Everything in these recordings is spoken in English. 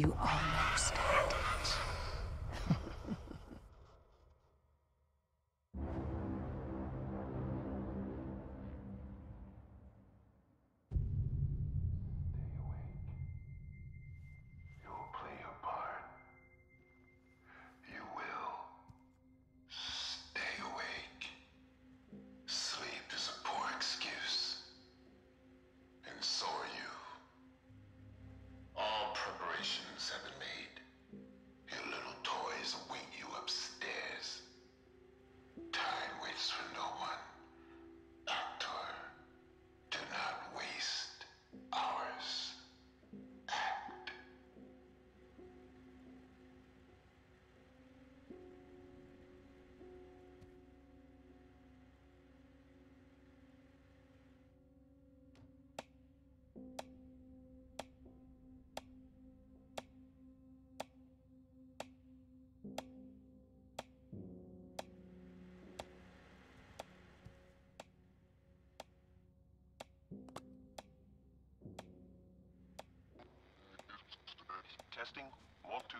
You almost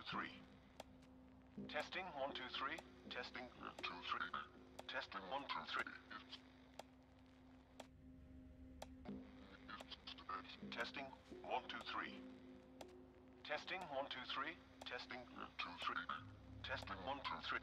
two three. Testing one two three. Testing two three. Testing one two three. Testing one two three. Testing one two three. Testing two three. Testing one two three.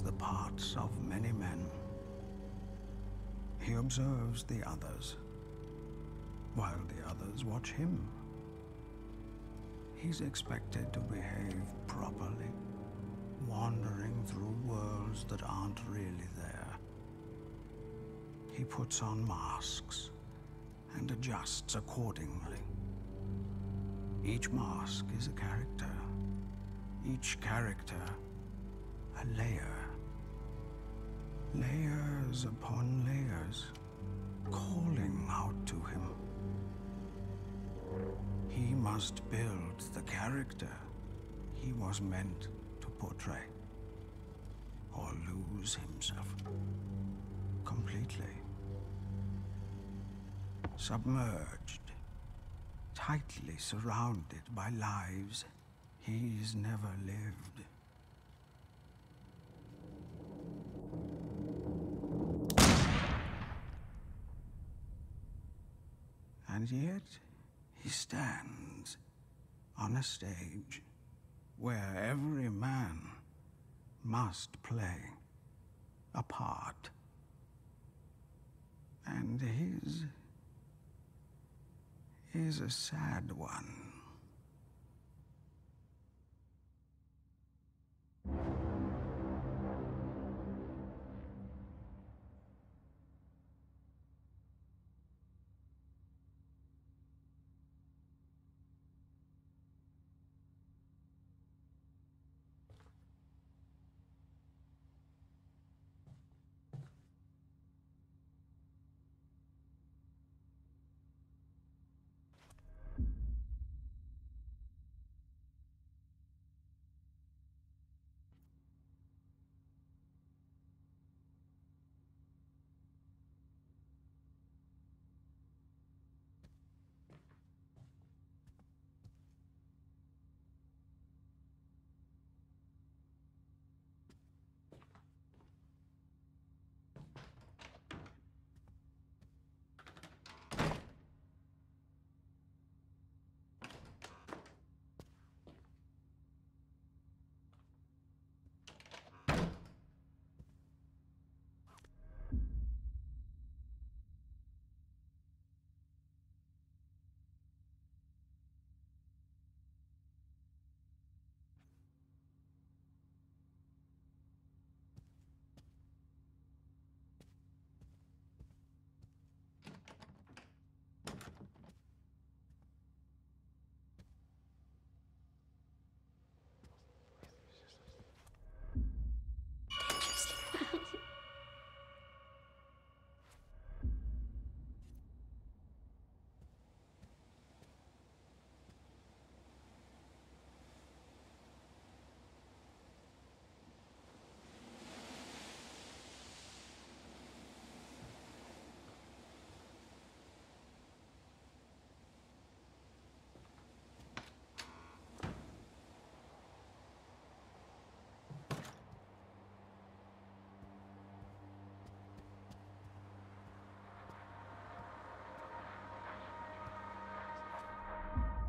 The parts of many men. He observes the others, while the others watch him. He's expected to behave properly, wandering through worlds that aren't really there. He puts on masks and adjusts accordingly. Each mask is a character, each character a layer. Layers upon layers. calling out to him. He must build the character he was meant to portray, or lose himself completely. Submerged, tightly surrounded by lives he's never lived. And yet, he stands on a stage where every man must play a part. And his is a sad one.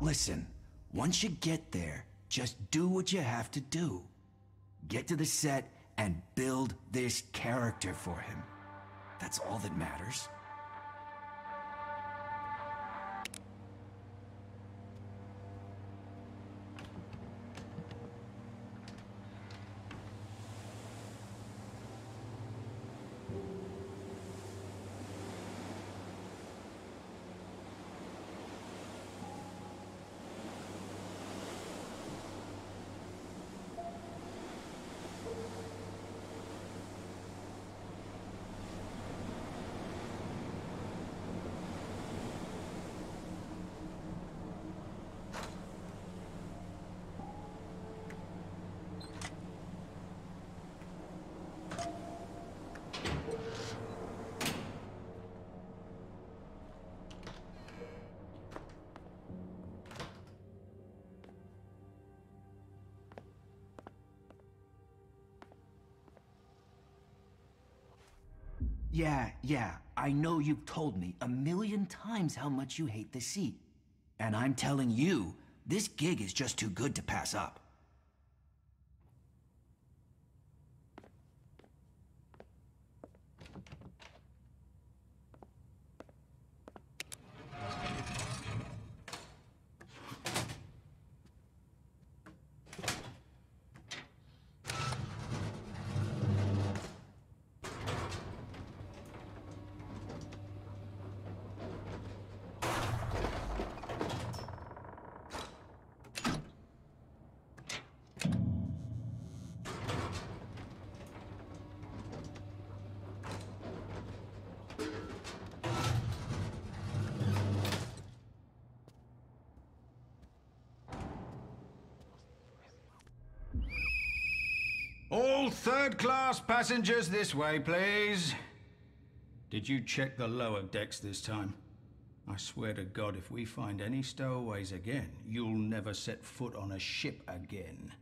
Listen, once you get there, just do what you have to do. Get to the set and build this character for him. That's all that matters. Yeah, yeah, I know you've told me a million times how much you hate the seat. And I'm telling you, this gig is just too good to pass up. Third class passengers this way, please. Did you check the lower decks this time? I swear to God, if we find any stowaways again, you'll never set foot on a ship again.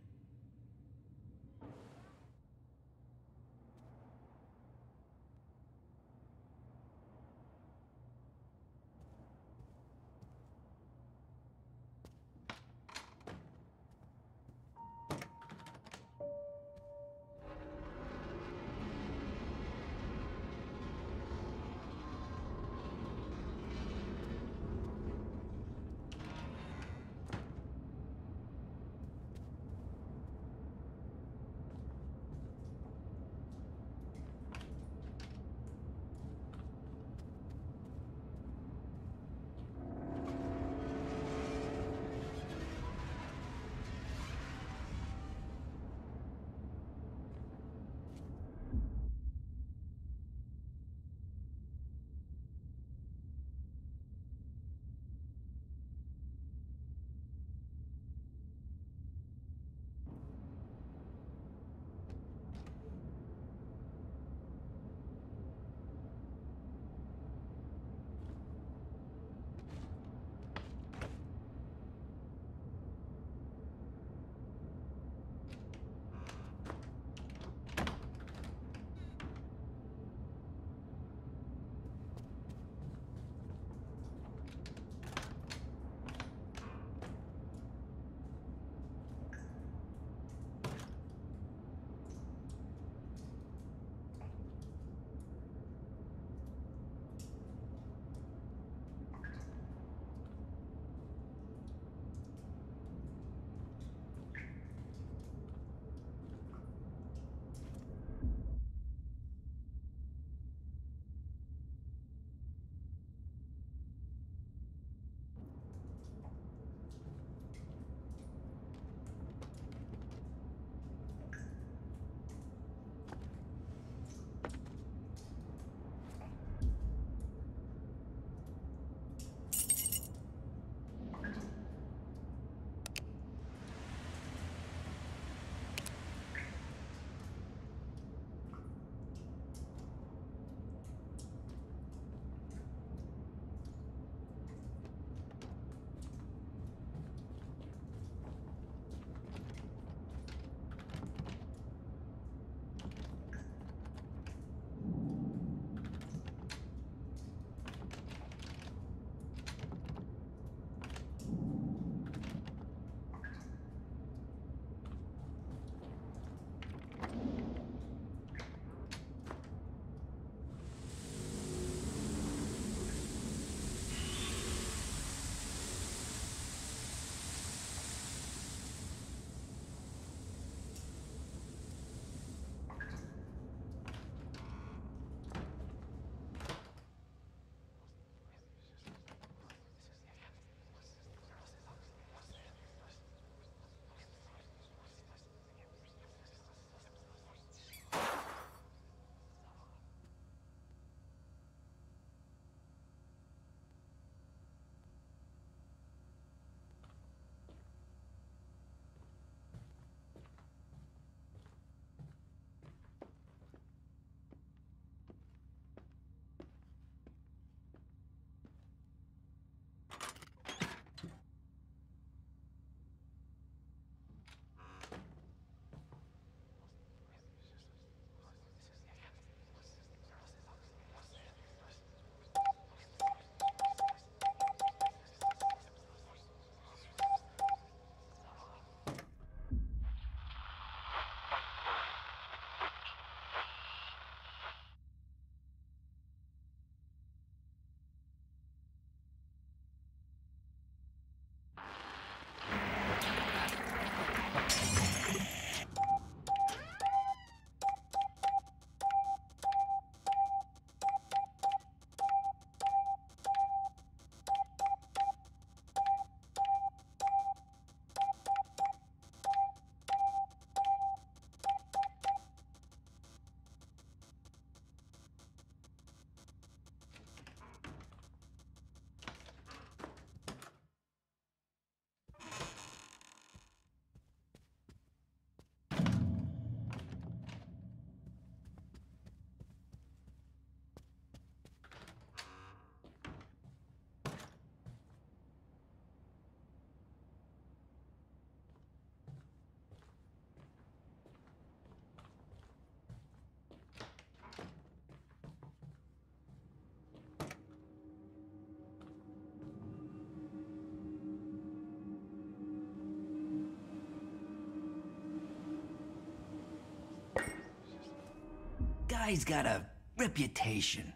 Guy's got a reputation.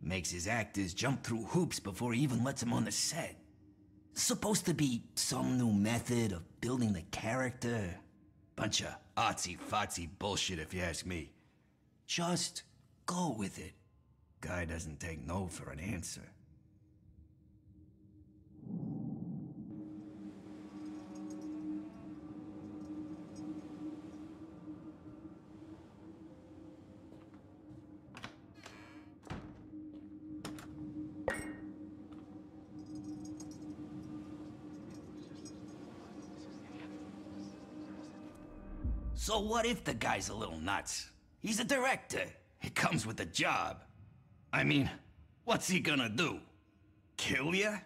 Makes his actors jump through hoops before he even lets them on the set. Supposed to be some new method of building the character. Bunch of artsy-fartsy bullshit if you ask me. Just go with it. Guy doesn't take no for an answer. So what if the guy's a little nuts? He's a director. It comes with the job. I mean, what's he gonna do? Kill ya?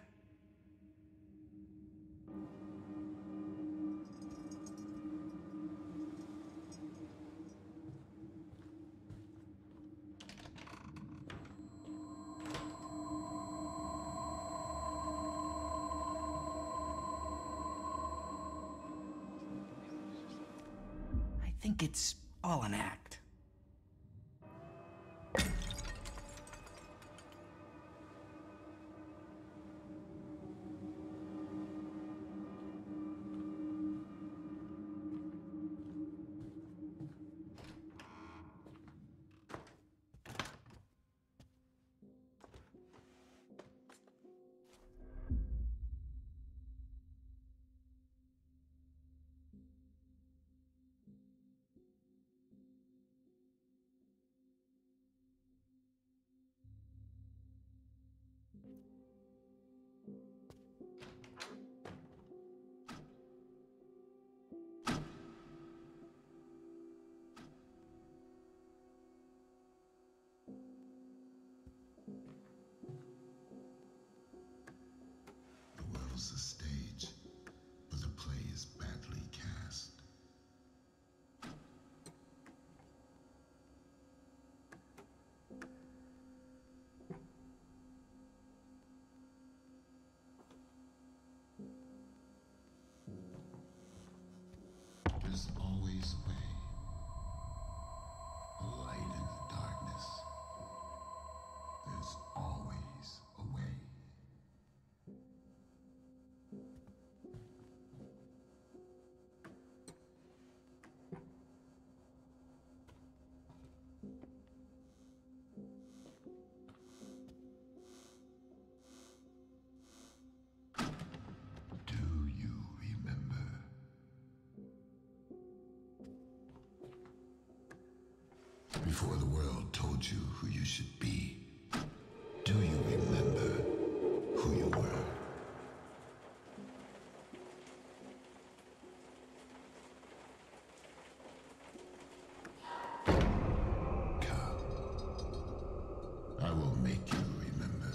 It's Before the world told you who you should be, do you remember who you were? Come. I will make you remember.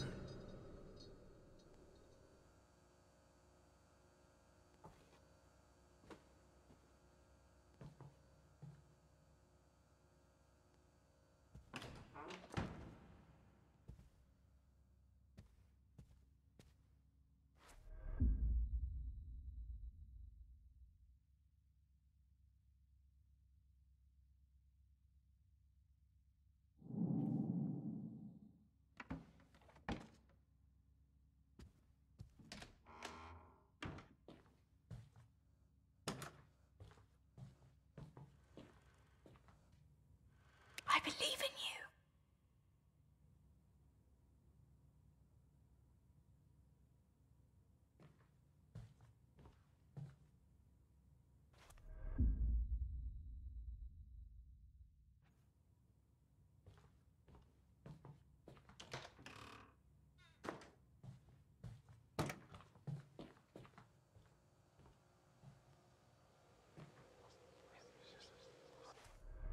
I believe in you.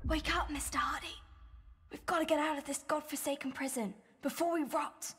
Wake up, Mr. Hardy. We've got to get out of this godforsaken prison before we rot.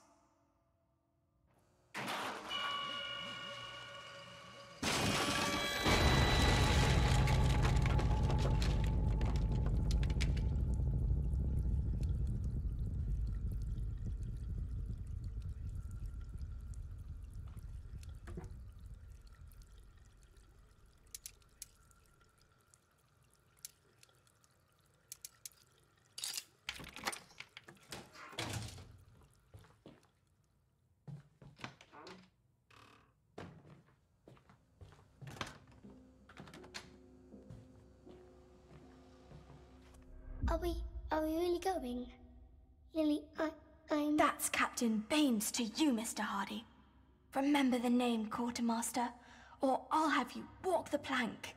Going? Lily, I, I'm... That's Captain Baines to you, Mr. Hardy. Remember the name, Quartermaster, or I'll have you walk the plank.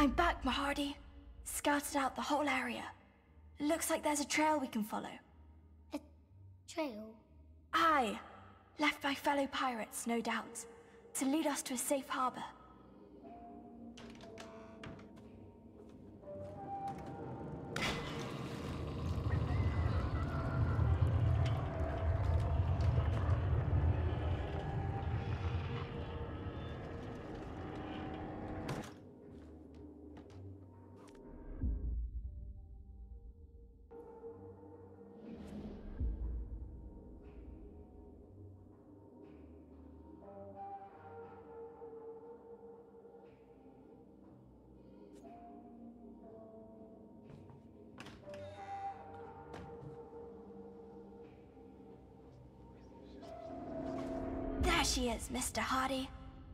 I'm back, Mr. Hardy. Scouted out the whole area. Looks like there's a trail we can follow. A trail? Aye. Left by fellow pirates, no doubt. To lead us to a safe harbor. She is, Mr. Hardy.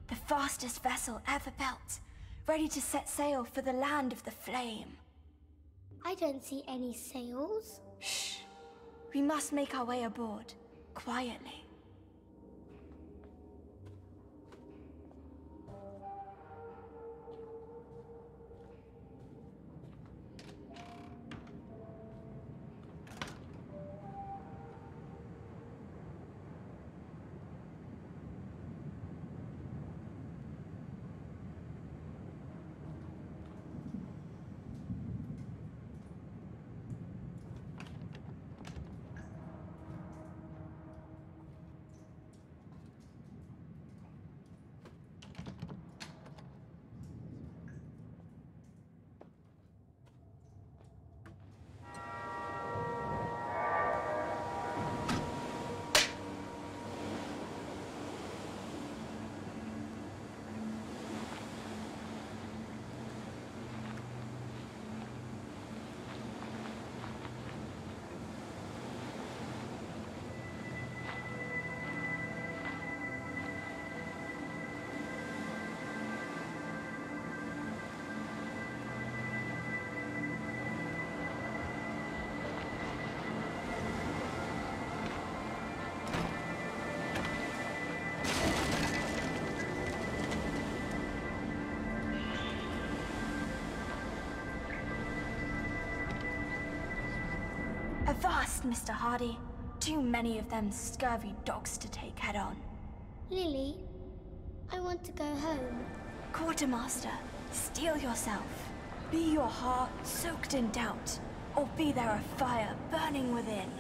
The fastest vessel ever built. Ready to set sail for the land of the flame. I don't see any sails. Shh. We must make our way aboard. Quietly. Must, Mr. Hardy. Too many of them scurvy dogs to take head on. Lily, I want to go home. Quartermaster, steel yourself. Be your heart soaked in doubt, or be there a fire burning within.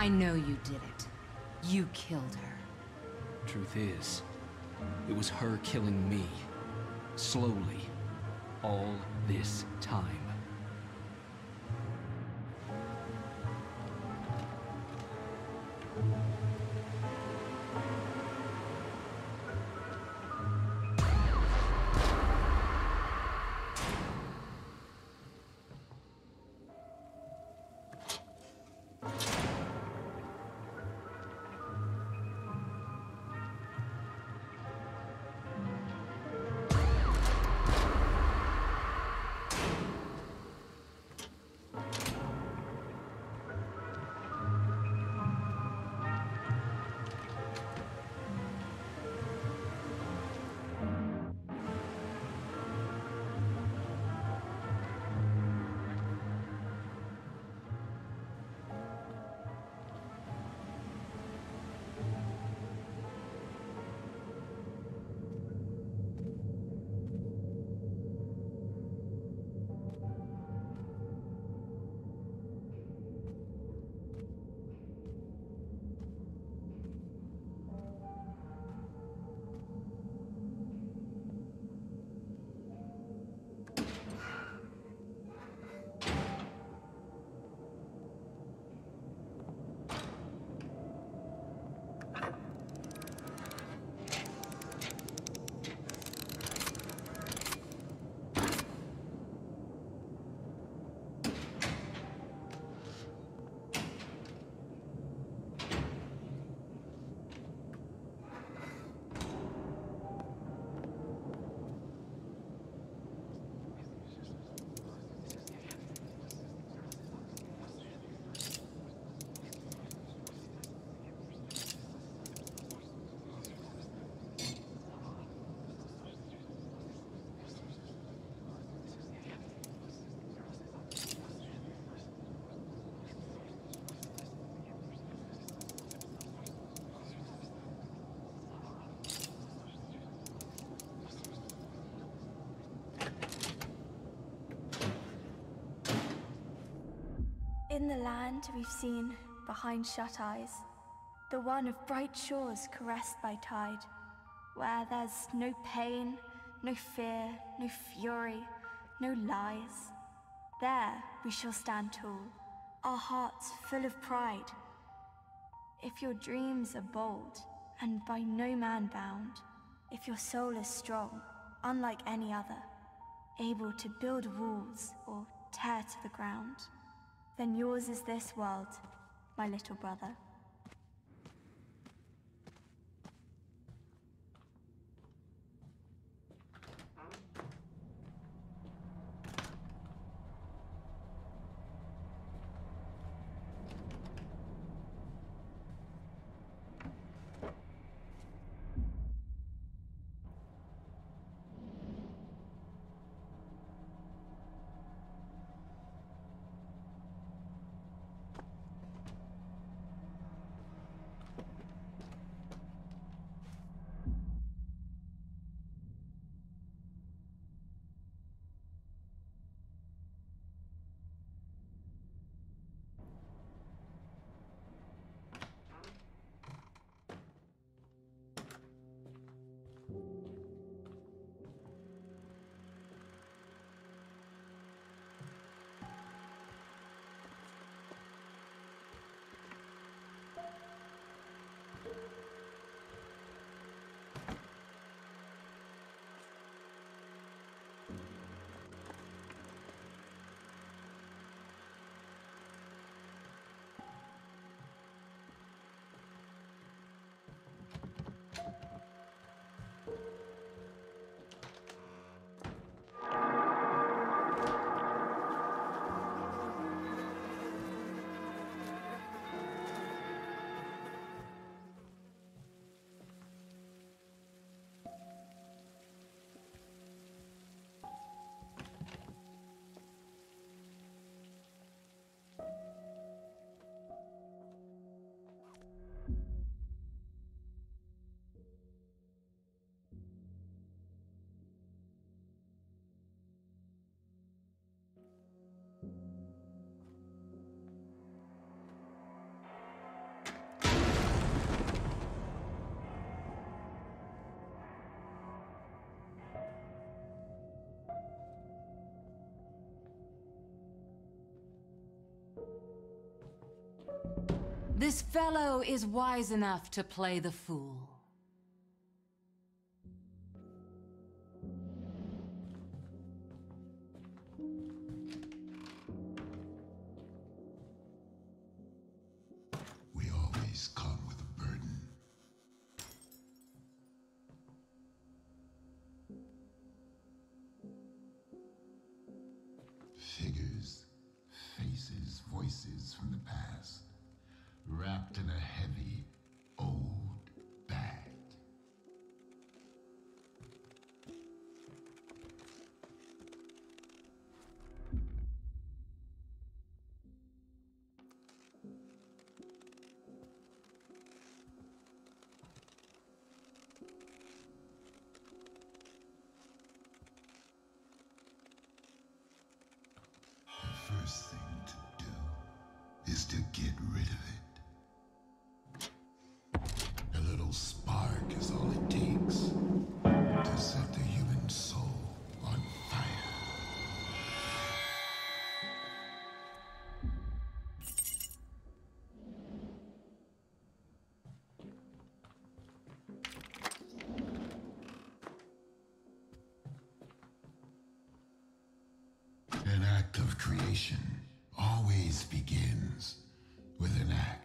I know you did it. You killed her. Truth is, it was her killing me. Slowly. All this time. In the land we've seen behind shut eyes, the one of bright shores caressed by tide, where there's no pain, no fear, no fury, no lies. There we shall stand tall, our hearts full of pride. If your dreams are bold and by no man bound, if your soul is strong, unlike any other, able to build walls or tear to the ground, then yours is this world, my little brother. This fellow is wise enough to play the fool. act of creation always begins with an act.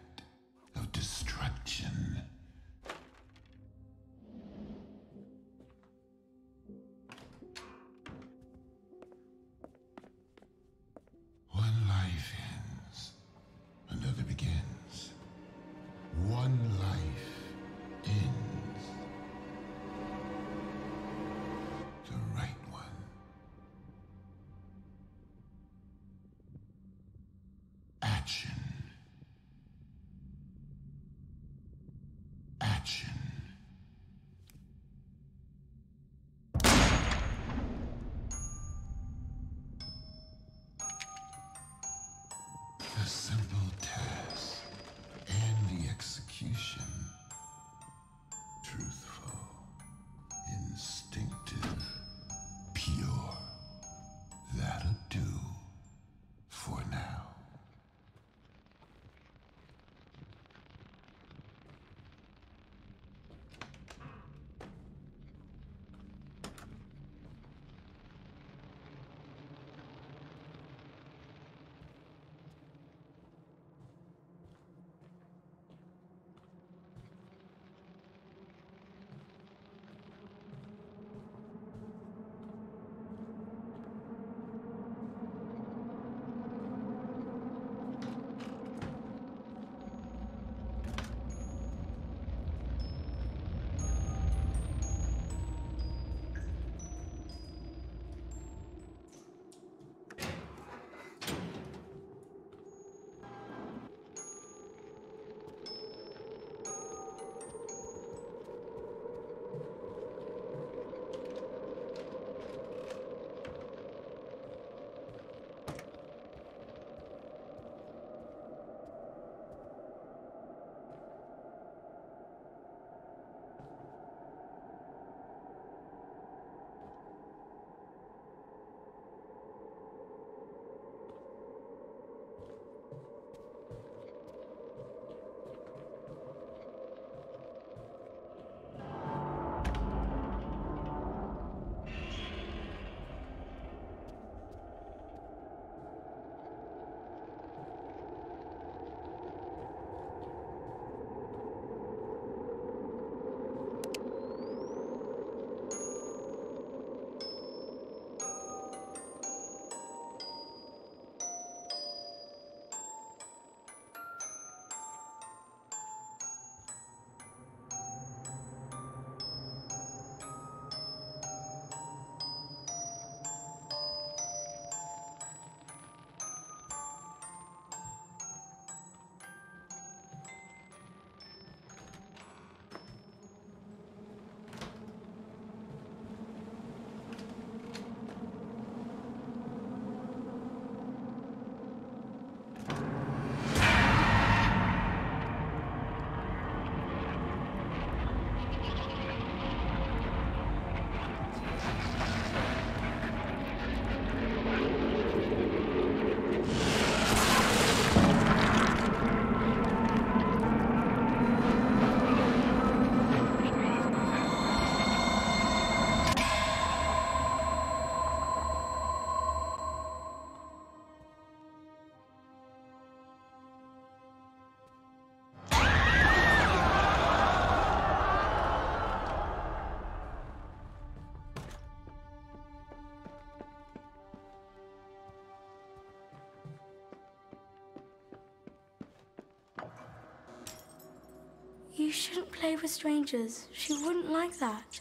Play with strangers. She wouldn't like that.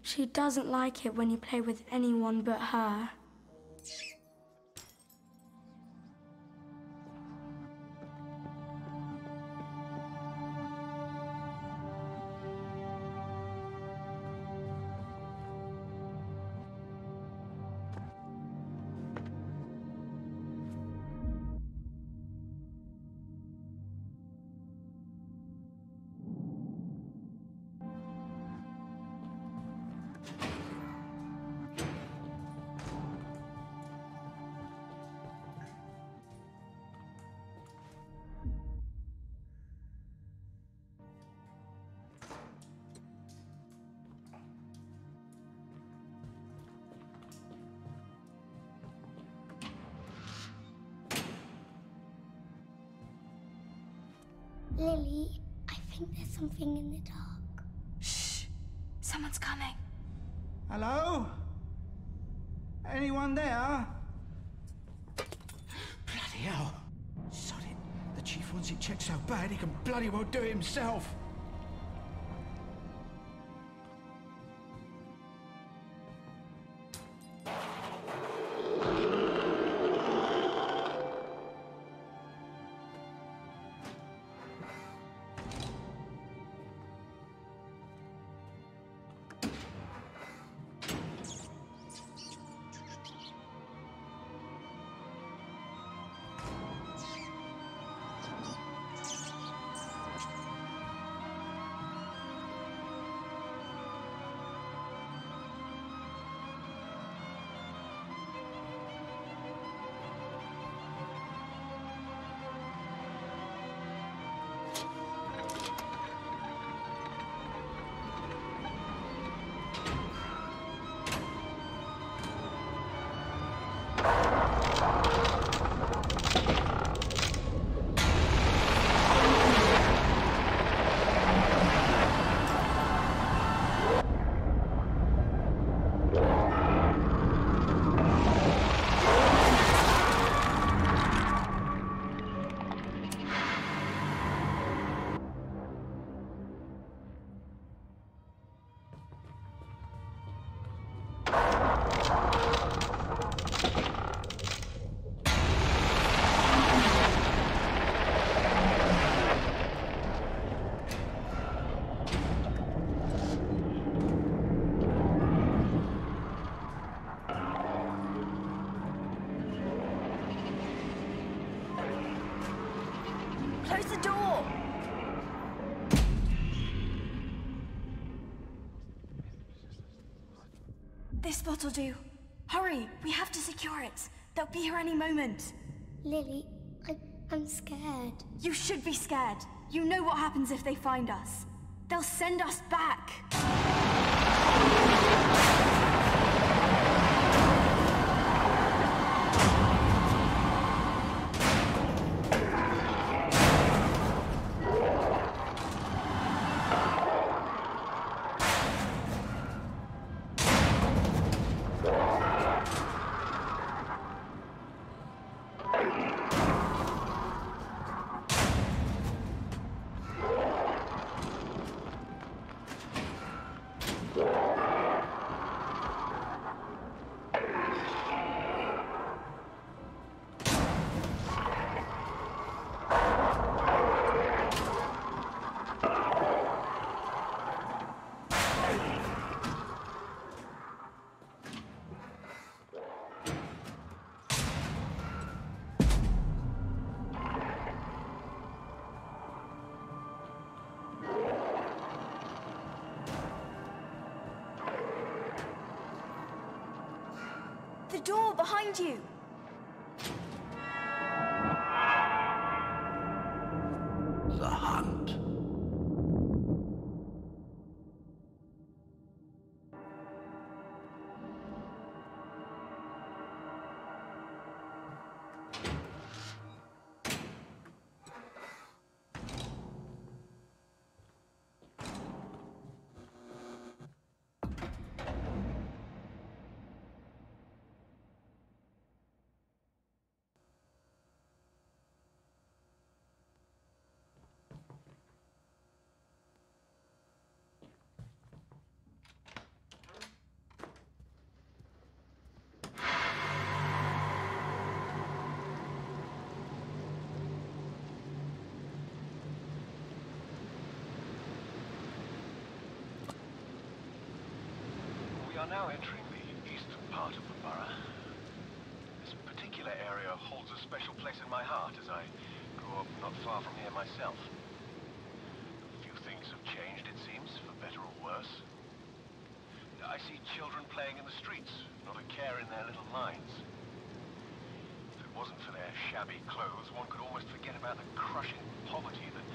She doesn't like it when you play with anyone but her. Lily, I think there's something in the dark. Shh! Someone's coming. Hello? Anyone there? Bloody hell. Sod it. The chief wants it checked so bad he can bloody well do it himself. Will do. Hurry, we have to secure it. They'll be here any moment. Lily, I, I'm scared. You should be scared. You know what happens if they find us. They'll send us back. Door behind you. The streets, not a care in their little minds. If it wasn't for their shabby clothes, one could almost forget about the crushing poverty that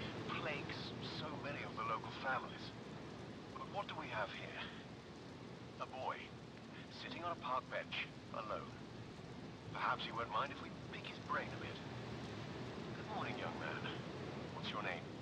plagues so many of the local families. But what do we have here? A boy, sitting on a park bench, alone. Perhaps he won't mind if we pick his brain a bit. Good morning, young man. What's your name?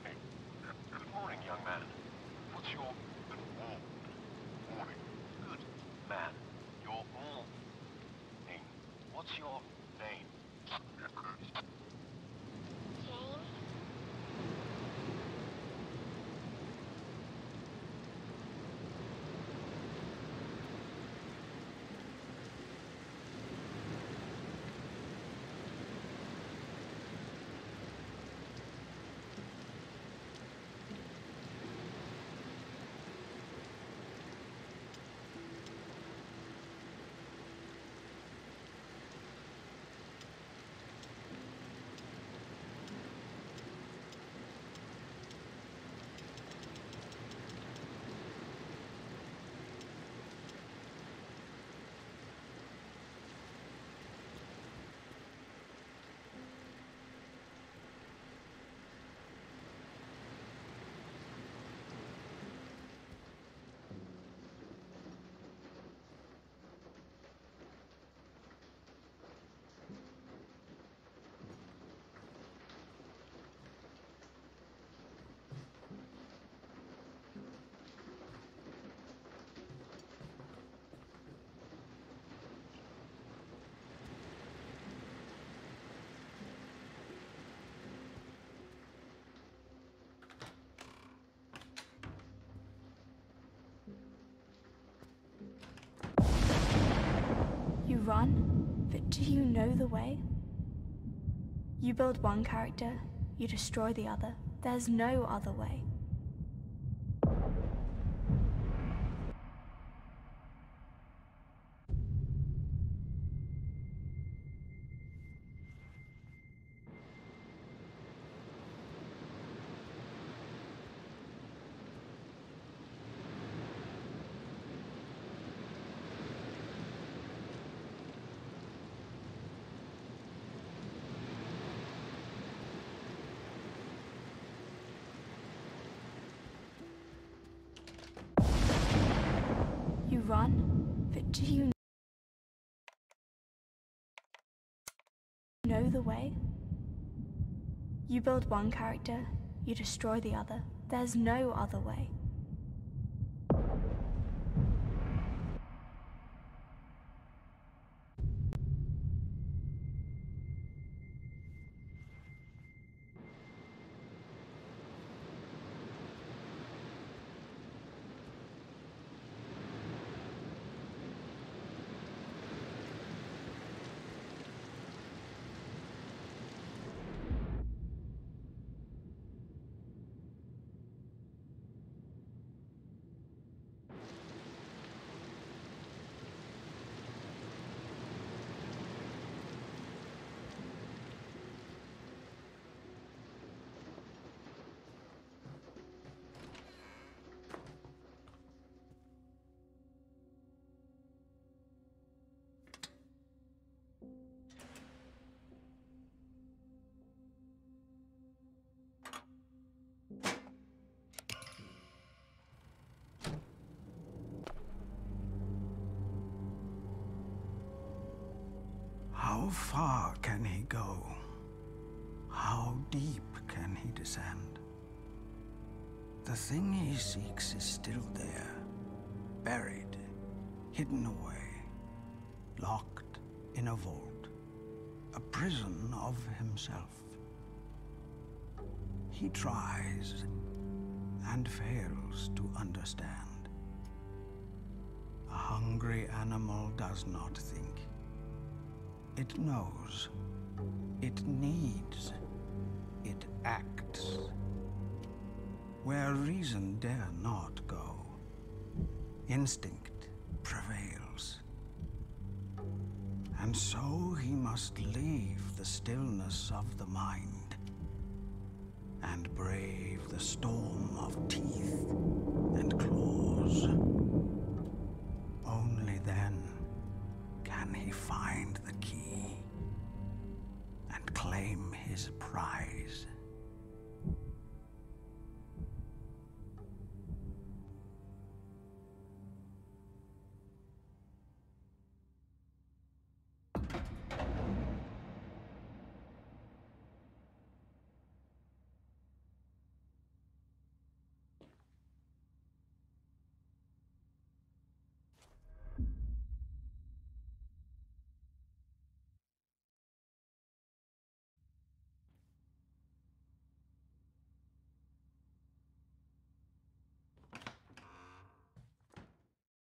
But do you know the way? You build one character, you destroy the other. There's no other way. You run, but do you know the way? You build one character, you destroy the other. There's no other way. How far can he go? How deep can he descend? The thing he seeks is still there, buried, hidden away, locked in a vault, a prison of himself. He tries and fails to understand. A hungry animal does not think. It knows. It needs. It acts. Where reason dare not go. Instinct prevails. And so he must leave the stillness of the mind and brave the storm of teeth and claws. Find